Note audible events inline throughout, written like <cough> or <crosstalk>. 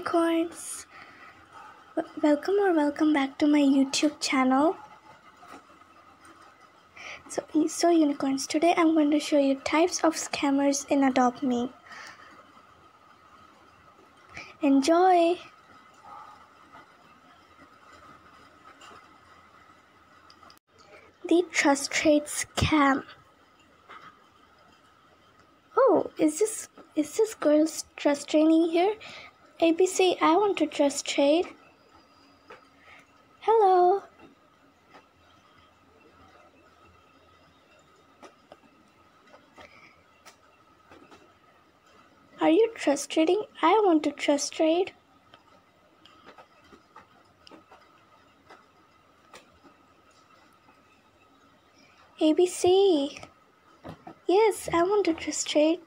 unicorns. Welcome or welcome back to my youtube channel. So so unicorns. Today i'm going to show you types of scammers in adopt me. Enjoy. The trust trade scam. Oh is this is this girl's trust trading here abc i want to trust trade. Hello. Are you trust trading? I want to trust trade. Abc yes i want to trust trade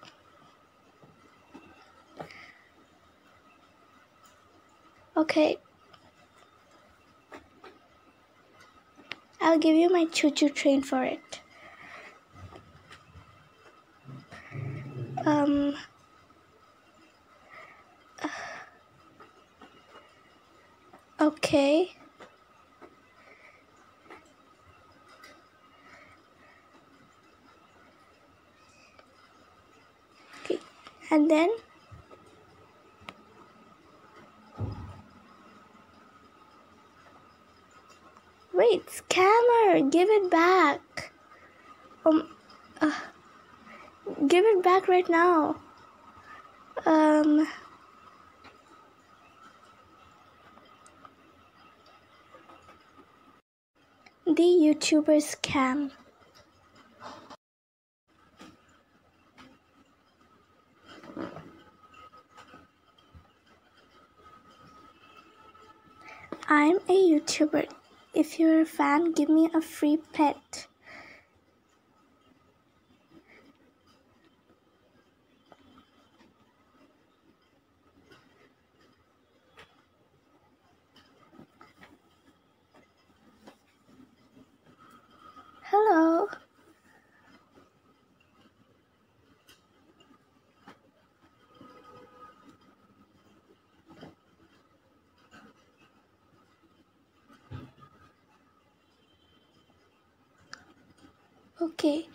Okay. I'll give you my choo choo train for it. Um. Okay. Okay. And then Wait, scammer, give it back. Um, uh, give it back right now. Um, the YouTuber scam. I'm a YouTuber. If you're a fan, give me a free pet. Hello. Okay.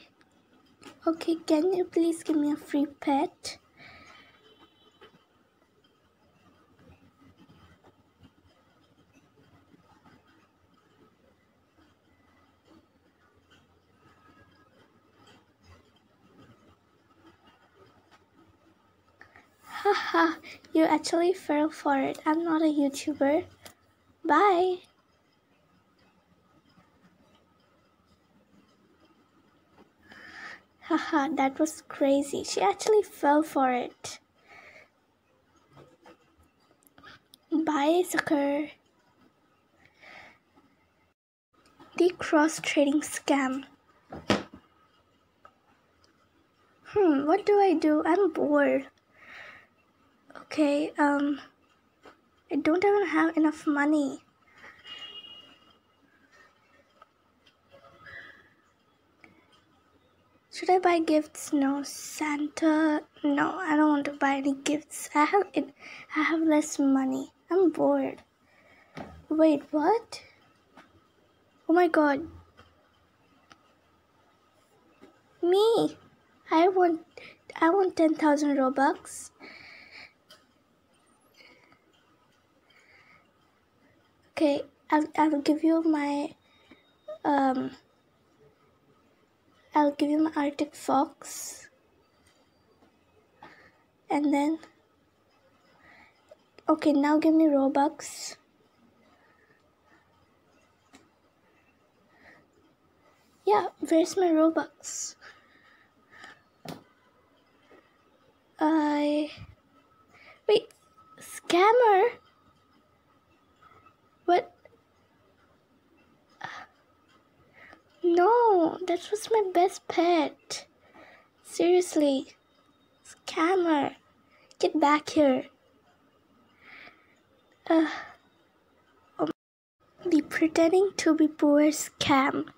Okay, can you please give me a free pet? <laughs> Haha, you actually fell for it. I'm not a YouTuber. Bye. Haha, that was crazy. She actually fell for it. Bye, sucker. The cross trading scam. Hmm, what do I do? I'm bored. Okay, um, I don't even have enough money. Should I buy gifts? No. Santa? No, I don't want to buy any gifts. I have it. I have less money. I'm bored. Wait, what? Oh my god. Me. I want. I want ten thousand robux. Okay, I'll I'll give you my um. I'll give you my Arctic Fox. And then, okay, now give me Robux. Yeah, where's my Robux? I. Wait, scammer? What? No, that was my best pet. Seriously. Scammer. Get back here. Uh, the pretending to be poor scam.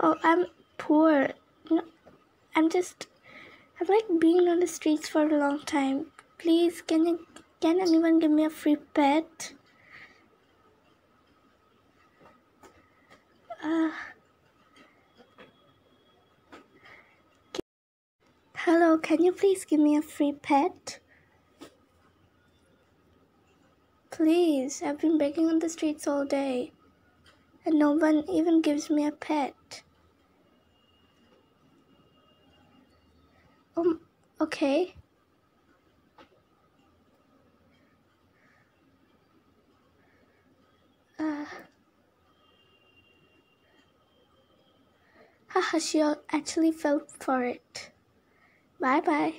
Oh, I'm poor. No, I'm just. I've like been on the streets for a long time. Please, can you can anyone give me a free pet? Hello, can you please give me a free pet? Please, I've been begging on the streets all day, and no one even gives me a pet. Um, okay. Uh, haha, she actually fell for it. Bye bye.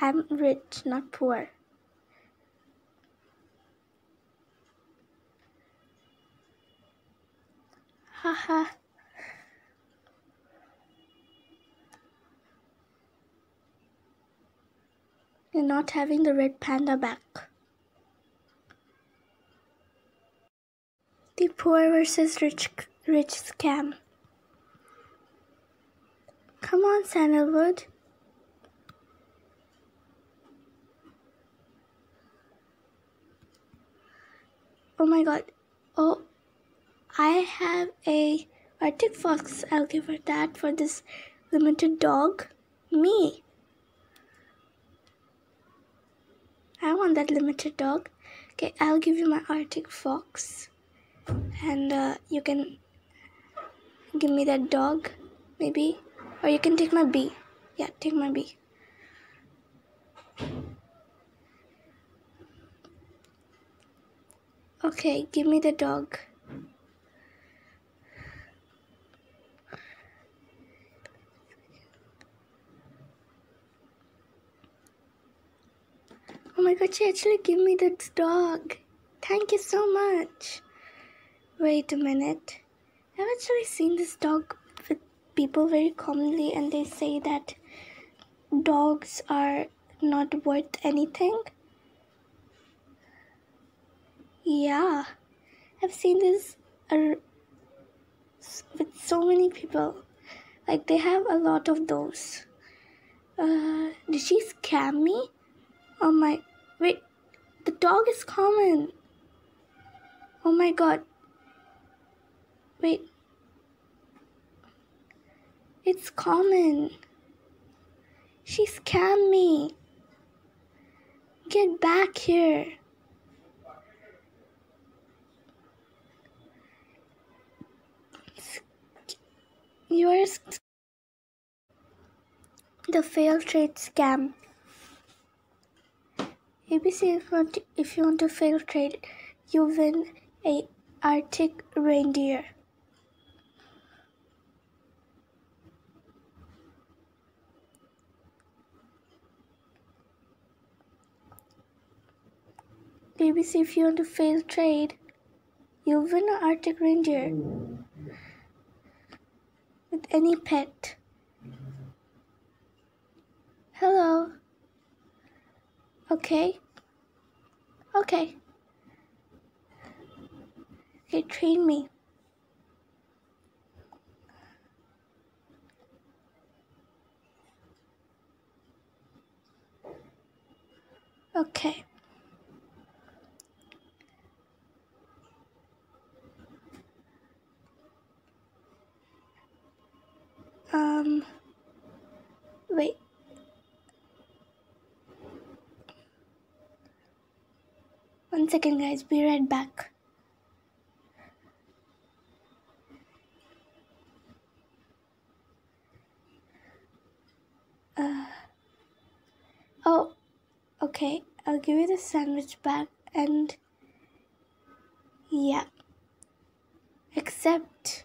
I'm rich, not poor. Haha. You're not having the red panda back. The poor versus rich rich scam. Come on, Sandalwood. Oh my god. Oh, I have a Arctic Fox. I'll give her that for this limited dog. Me. I want that limited dog. Okay, I'll give you my Arctic Fox. And uh, you can give me that dog, maybe. Or you can take my bee. Yeah, take my bee. Okay, give me the dog. Oh my god, she actually gave me the dog. Thank you so much. Wait a minute. I've actually seen this dog people very commonly, and they say that dogs are not worth anything. Yeah, I've seen this with so many people. Like, they have a lot of those. Uh, did she scam me? Oh my, wait, the dog is common. Oh my god. Wait. It's common. She scammed me. Get back here. You're the failed trade scam. ABC, if you want to, if you want to fail trade, you win a Arctic reindeer. ABC, if you want to fail trade, you'll win an Arctic reindeer with any pet. Hello. Okay. Okay. Okay, train me. Okay. Um, wait. One second, guys. Be right back. Uh, oh, okay. I'll give you the sandwich back and yeah. Except,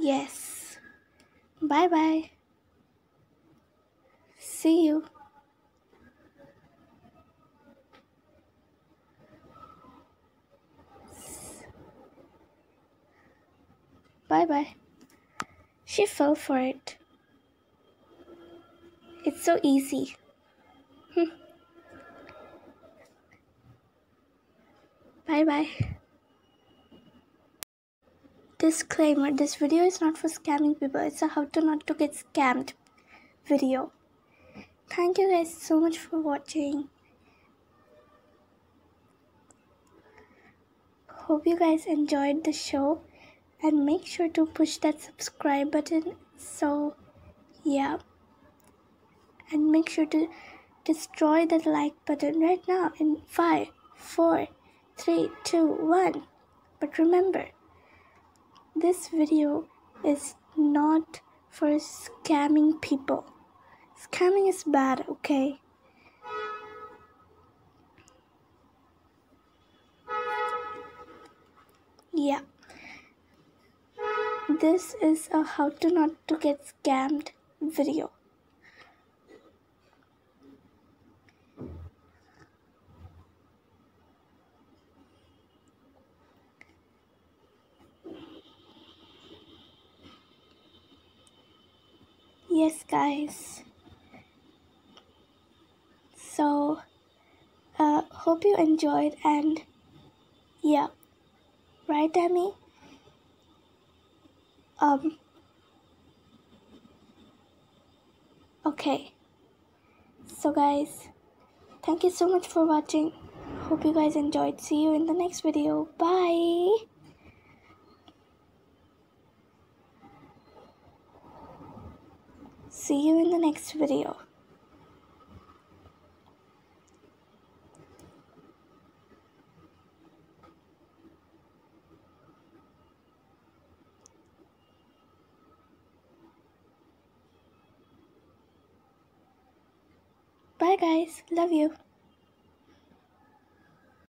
yes. Bye bye. See you. Bye bye. She fell for it. It's so easy. <laughs> Bye bye. Disclaimer this video is not for scamming people, it's a how to not to get scammed video. thank you guys so much for watching. Hope you guys enjoyed the show and make sure to push that subscribe button. So, yeah. And make sure to destroy that like button right now in 5, 4, 3, 2, 1. But remember, this video is not for scamming people. Scamming is bad, okay? Yeah. This is a how to not to get scammed video. Yes, guys. So, uh, hope you enjoyed and yeah, right, Demi? Um, okay. So, guys, thank you so much for watching. Hope you guys enjoyed. See you in the next video. Bye. See you in the next video. Bye guys. Love you.